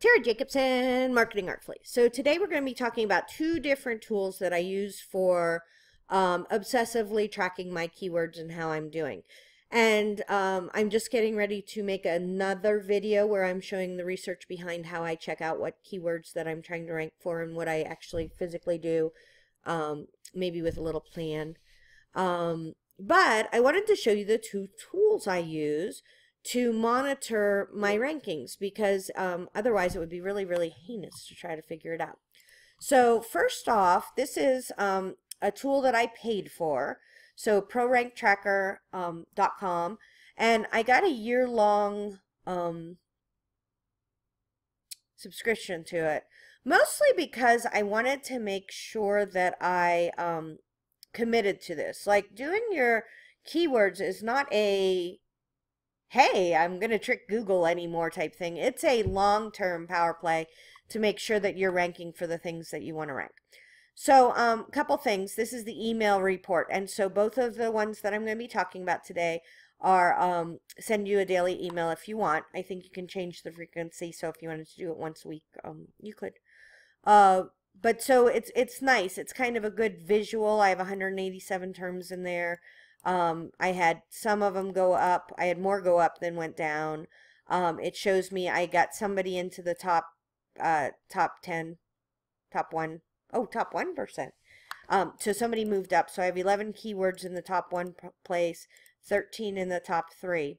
Tara Jacobson, Marketing Artfully. So today we're going to be talking about two different tools that I use for um, obsessively tracking my keywords and how I'm doing. And um, I'm just getting ready to make another video where I'm showing the research behind how I check out what keywords that I'm trying to rank for and what I actually physically do, um, maybe with a little plan. Um, but I wanted to show you the two tools I use to monitor my rankings because um, otherwise it would be really, really heinous to try to figure it out. So first off, this is um, a tool that I paid for. So ProRankTracker.com, um, and I got a year-long um, subscription to it, mostly because I wanted to make sure that I um, committed to this. Like doing your keywords is not a hey, I'm going to trick Google anymore type thing. It's a long-term power play to make sure that you're ranking for the things that you want to rank. So a um, couple things. This is the email report. And so both of the ones that I'm going to be talking about today are um, send you a daily email if you want. I think you can change the frequency. So if you wanted to do it once a week, um, you could. Uh, but so it's it's nice. It's kind of a good visual. I have 187 terms in there. Um, I had some of them go up. I had more go up than went down. Um, it shows me I got somebody into the top, uh, top 10, top one, oh, top 1%. Um, so somebody moved up. So I have 11 keywords in the top one place, 13 in the top three.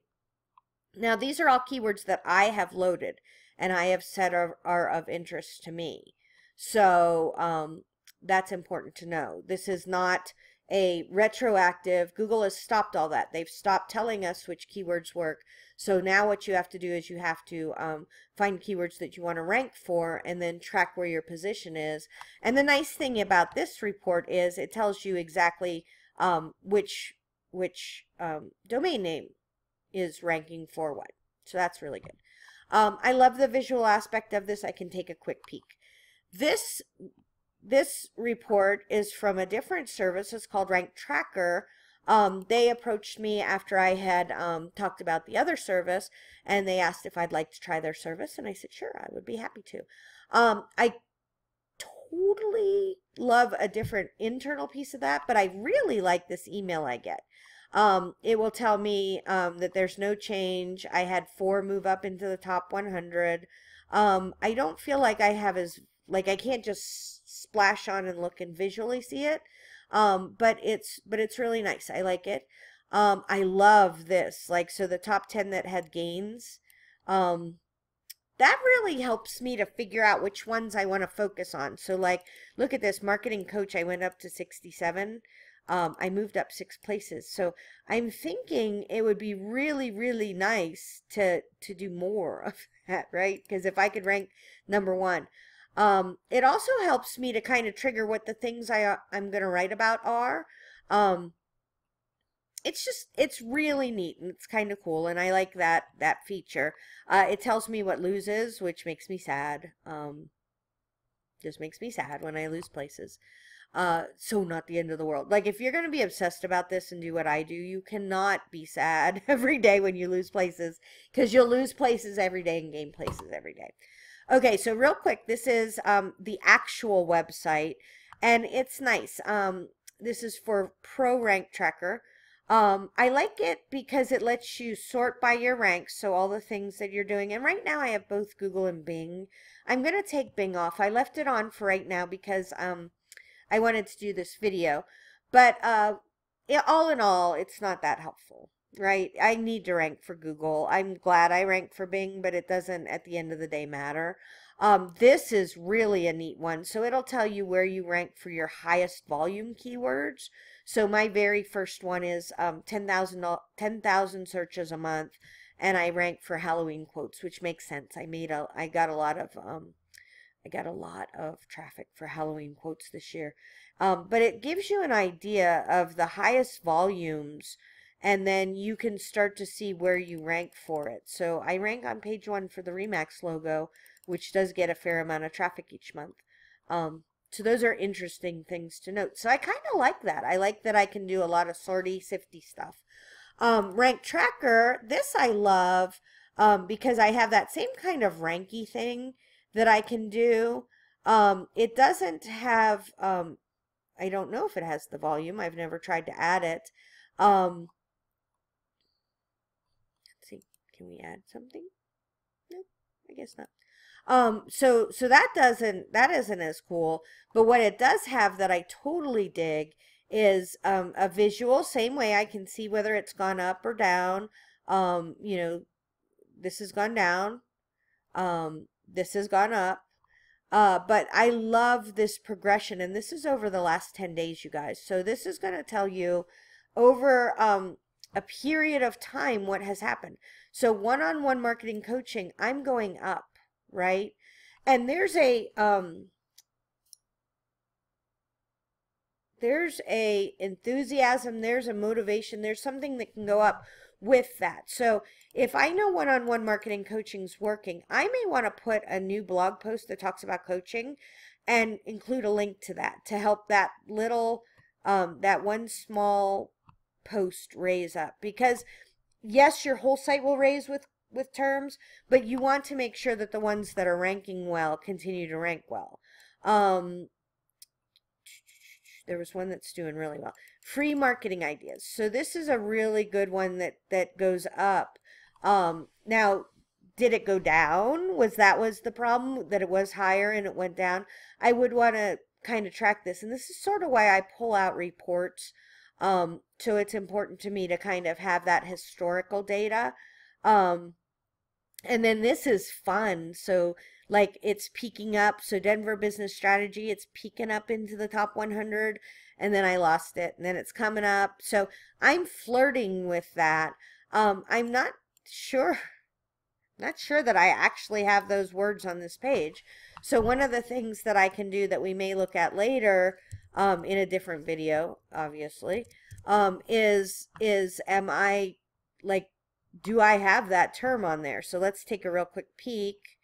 Now these are all keywords that I have loaded and I have said are, are of interest to me. So um, that's important to know. This is not a retroactive. Google has stopped all that. They've stopped telling us which keywords work. So now what you have to do is you have to um, find keywords that you want to rank for and then track where your position is. And the nice thing about this report is it tells you exactly um, which which um, domain name is ranking for what. So that's really good. Um, I love the visual aspect of this. I can take a quick peek. This this report is from a different service. It's called RankTrackr. Um, they approached me after I had um, talked about the other service, and they asked if I'd like to try their service, and I said, sure, I would be happy to. Um, I totally love a different internal piece of that, but I really like this email I get. Um, it will tell me um, that there's no change. I had four move up into the top 100. Um, I don't feel like I have as like I can't just splash on and look and visually see it. Um, but it's but it's really nice. I like it. Um, I love this. Like so the top 10 that had gains. Um, that really helps me to figure out which ones I want to focus on. So like look at this marketing coach I went up to 67. Um, I moved up six places. So I'm thinking it would be really, really nice to to do more of that, right? Because if I could rank number one, um, it also helps me to kind of trigger what the things I, uh, I'm going to write about are. Um, it's just, it's really neat and it's kind of cool. And I like that, that feature. Uh, it tells me what loses, which makes me sad. Um, just makes me sad when I lose places. Uh, so not the end of the world. Like if you're going to be obsessed about this and do what I do, you cannot be sad every day when you lose places because you'll lose places every day and gain places every day. Okay, so real quick, this is um, the actual website, and it's nice. Um, this is for Pro Rank Tracker. Um, I like it because it lets you sort by your ranks, so all the things that you're doing. And right now I have both Google and Bing. I'm going to take Bing off. I left it on for right now because um, I wanted to do this video. But uh, it, all in all, it's not that helpful right? I need to rank for Google. I'm glad I rank for Bing, but it doesn't at the end of the day matter. Um, this is really a neat one. So it'll tell you where you rank for your highest volume keywords. So my very first one is um, 10,000 10, searches a month, and I rank for Halloween quotes, which makes sense. I made a, I got a lot of, um, I got a lot of traffic for Halloween quotes this year. Um, but it gives you an idea of the highest volumes and then you can start to see where you rank for it. So I rank on page one for the Remax logo, which does get a fair amount of traffic each month. Um, so those are interesting things to note. So I kind of like that. I like that I can do a lot of sorty, sifty stuff. Um, RankTrackr, this I love um, because I have that same kind of ranky thing that I can do. Um, it doesn't have, um, I don't know if it has the volume. I've never tried to add it. Um, let's see, can we add something? No, I guess not. Um, so, so that doesn't, that isn't as cool. But what it does have that I totally dig is um, a visual, same way I can see whether it's gone up or down. Um, you know, this has gone down. Um, this has gone up. Uh, but I love this progression, and this is over the last 10 days, you guys. So this is going to tell you over um, a period of time what has happened. So one-on-one marketing coaching, I'm going up, right? And there's a um, there's a enthusiasm, there's a motivation, there's something that can go up with that. So if I know one-on-one -on -one marketing coaching is working, I may want to put a new blog post that talks about coaching and include a link to that to help that little, um, that one small post raise up. Because yes, your whole site will raise with, with terms, but you want to make sure that the ones that are ranking well continue to rank well. Um, there was one that's doing really well. Free marketing ideas. So this is a really good one that that goes up. Um, now, did it go down? Was that was the problem that it was higher and it went down? I would want to kind of track this, and this is sort of why I pull out reports. Um, so it's important to me to kind of have that historical data. Um, and then this is fun. So like it's peaking up. So Denver Business Strategy, it's peaking up into the top 100 and then I lost it and then it's coming up. So I'm flirting with that. Um, I'm not sure, not sure that I actually have those words on this page. So one of the things that I can do that we may look at later um, in a different video, obviously, um, is, is am I like, do I have that term on there? So let's take a real quick peek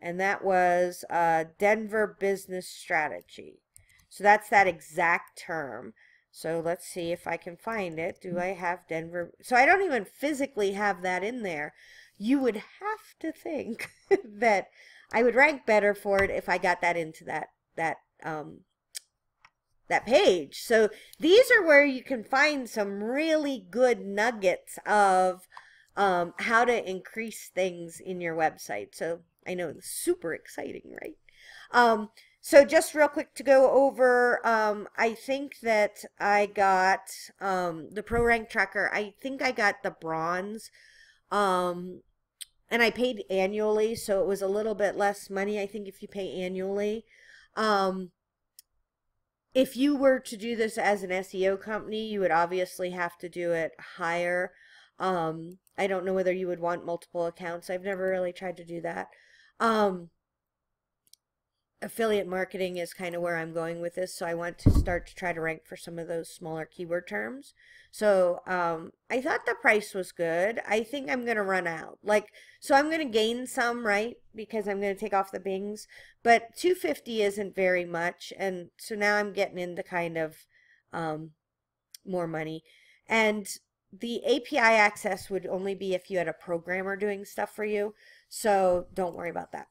and that was uh, Denver Business Strategy. So that's that exact term. So let's see if I can find it. Do I have Denver? So I don't even physically have that in there. You would have to think that I would rank better for it if I got that into that that um, that page. So these are where you can find some really good nuggets of um, how to increase things in your website. So I know, it's super exciting, right? Um, so just real quick to go over, um, I think that I got um, the Pro Rank Tracker. I think I got the bronze. Um, and I paid annually, so it was a little bit less money, I think, if you pay annually. Um, if you were to do this as an SEO company, you would obviously have to do it higher. Um, I don't know whether you would want multiple accounts. I've never really tried to do that. Um, affiliate marketing is kind of where I'm going with this. So I want to start to try to rank for some of those smaller keyword terms. So um, I thought the price was good. I think I'm going to run out. Like, so I'm going to gain some, right? Because I'm going to take off the bings. But 250 isn't very much. And so now I'm getting into kind of um, more money. And the API access would only be if you had a programmer doing stuff for you. So don't worry about that.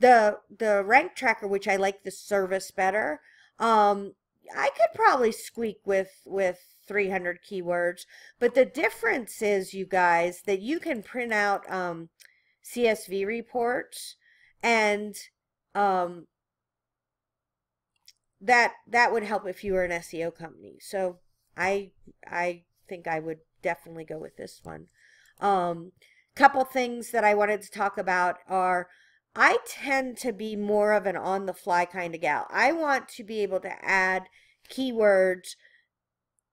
The the RankTrackr, which I like the service better, um, I could probably squeak with with 300 keywords. But the difference is, you guys, that you can print out um, CSV reports and um, that that would help if you were an SEO company. So I I think I would definitely go with this one. Um, couple things that I wanted to talk about are I tend to be more of an on the fly kind of gal. I want to be able to add keywords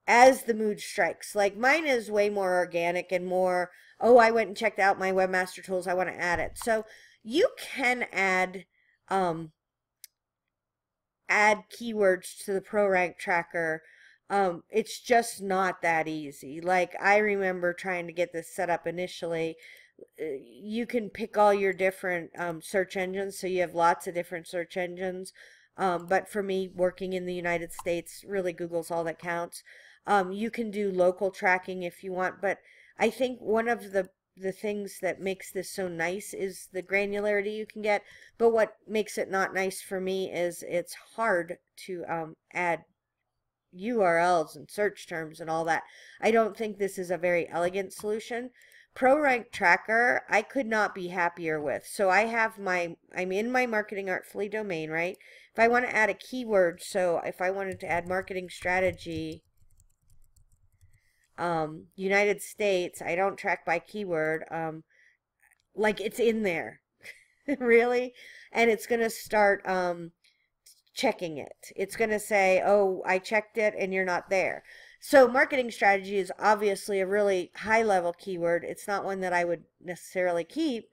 as the mood strikes. Like mine is way more organic and more, oh, I went and checked out my webmaster tools. I want to add it. So you can add um, add keywords to the pro rank tracker um, it's just not that easy. Like I remember trying to get this set up initially. Uh, you can pick all your different um, search engines, so you have lots of different search engines. Um, but for me, working in the United States, really Google's all that counts. Um, you can do local tracking if you want, but I think one of the the things that makes this so nice is the granularity you can get. But what makes it not nice for me is it's hard to um, add URLs and search terms and all that. I don't think this is a very elegant solution. ProRank Tracker, I could not be happier with. So I have my, I'm in my Marketing Artfully domain, right? If I want to add a keyword, so if I wanted to add marketing strategy, um, United States, I don't track by keyword, um, like it's in there, really, and it's going to start um, checking it. It's going to say, oh, I checked it and you're not there. So marketing strategy is obviously a really high level keyword. It's not one that I would necessarily keep.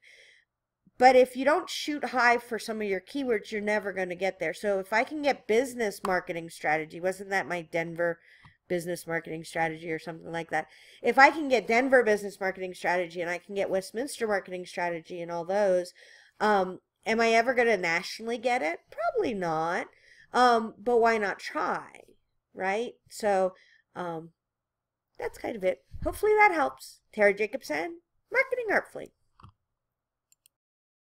But if you don't shoot high for some of your keywords, you're never going to get there. So if I can get business marketing strategy, wasn't that my Denver business marketing strategy or something like that? If I can get Denver business marketing strategy and I can get Westminster marketing strategy and all those, um, am I ever going to nationally get it? Probably not. Um, but why not try? Right? So um, that's kind of it. Hopefully that helps. Tara Jacobson, Marketing Artfully.